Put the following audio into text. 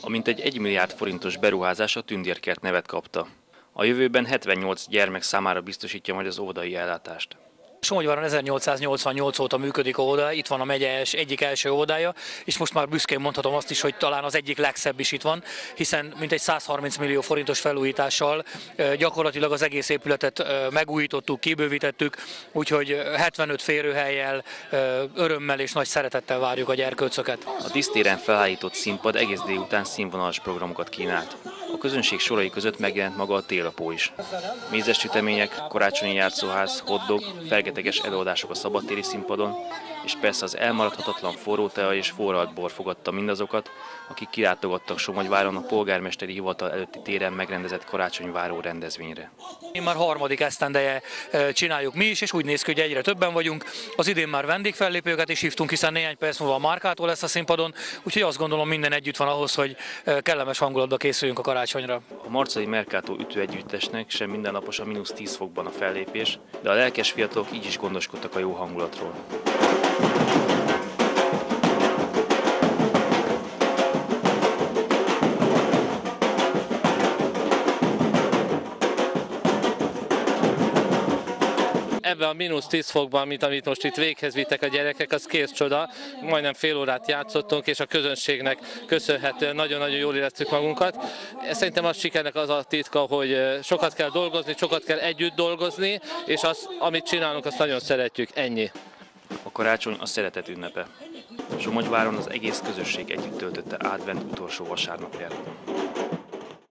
A mintegy 1 milliárd forintos beruházás a Tündérkert nevet kapta. A jövőben 78 gyermek számára biztosítja majd az óvodai ellátást. Somogyváron 1888 óta működik óvoda, itt van a megye egyik első óvodája, és most már büszkén mondhatom azt is, hogy talán az egyik legszebb is itt van, hiszen mintegy 130 millió forintos felújítással gyakorlatilag az egész épületet megújítottuk, kibővítettük, úgyhogy 75 férőhelyjel, örömmel és nagy szeretettel várjuk a gyerkőcöket. A disztéren felállított színpad egész délután színvonalas programokat kínált. A közönség sorai között megjelent maga a télapó is. Mézes sütemények, karácsonyi játszóház, hotdog, felgeteges előadások a szabadtéri színpadon, és persze az elmaradhatatlan forró tea és forralt bor fogadta mindazokat, akik kilátogattak Somogyváron a polgármesteri hivatal előtti téren megrendezett karácsonyváró rendezvényre. Én már harmadik esztendeje csináljuk mi is, és úgy néz ki, hogy egyre többen vagyunk. Az idén már vendégfellépőket is hívtunk, hiszen néhány perc múlva a Márkától lesz a színpadon, úgyhogy azt gondolom minden együtt van ahhoz, hogy kellemes hangulatba készüljünk a karácsonyra. A Marcai Merkátó ütő együttesnek sem mindennapos a mínusz 10 fokban a fellépés, de a lelkes fiatalok így is gondoskodtak a jó hangulatról. Ebben a mínusz 10 fokban, mint amit most itt véghez vittek a gyerekek, az kész csoda. Majdnem fél órát játszottunk, és a közönségnek köszönhetően nagyon-nagyon jól éreztük magunkat. Szerintem az sikernek az a titka, hogy sokat kell dolgozni, sokat kell együtt dolgozni, és az, amit csinálunk, azt nagyon szeretjük. Ennyi. A karácsony a szeretet ünnepe. Somogyváron az egész közösség együtt töltötte advent utolsó vasárnapját.